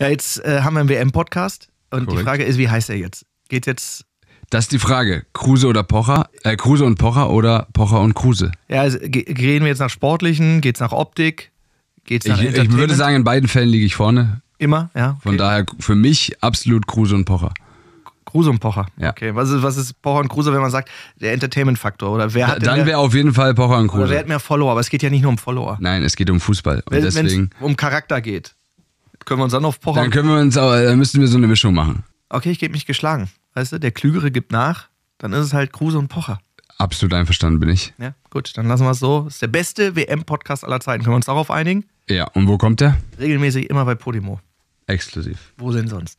Ja, jetzt äh, haben wir einen WM-Podcast und die Korrekt. Frage ist, wie heißt er jetzt? Geht jetzt, Das ist die Frage. Kruse oder Pocher? Äh, Kruse und Pocher oder Pocher und Kruse? ja, also, ge- gehen wir jetzt nach Sportlichen? Geht's nach Optik? Geht's nach Ich, ich würde sagen, in beiden Fällen liege ich vorne. Immer, ja. Von okay. daher für mich absolut Kruse und Pocher. Kruse und Pocher. Ja. Okay, was ist, was ist Pocher und Kruse, wenn man sagt, der Entertainment-Faktor? Oder wer hat Dann wäre auf jeden Fall Pocher und oder wer Kruse. hat mehr Follower? Aber es geht ja nicht nur um Follower. Nein, es geht um Fußball. Und Wenn es deswegen, um Charakter geht, können wir uns dann auf Pocher. dann können wir uns dann müssen wir so eine Mischung machen. okay, ich gebe mich geschlagen. Weißt du, der Klügere gibt nach, dann ist es halt Kruse und Pocher. Absolut einverstanden bin ich. Ja, gut, dann lassen wir es so. Das ist der beste WM-Podcast aller Zeiten. Können wir uns darauf einigen? Ja, und wo kommt der? Regelmäßig immer bei Podimo. Exklusiv. Wo denn sonst?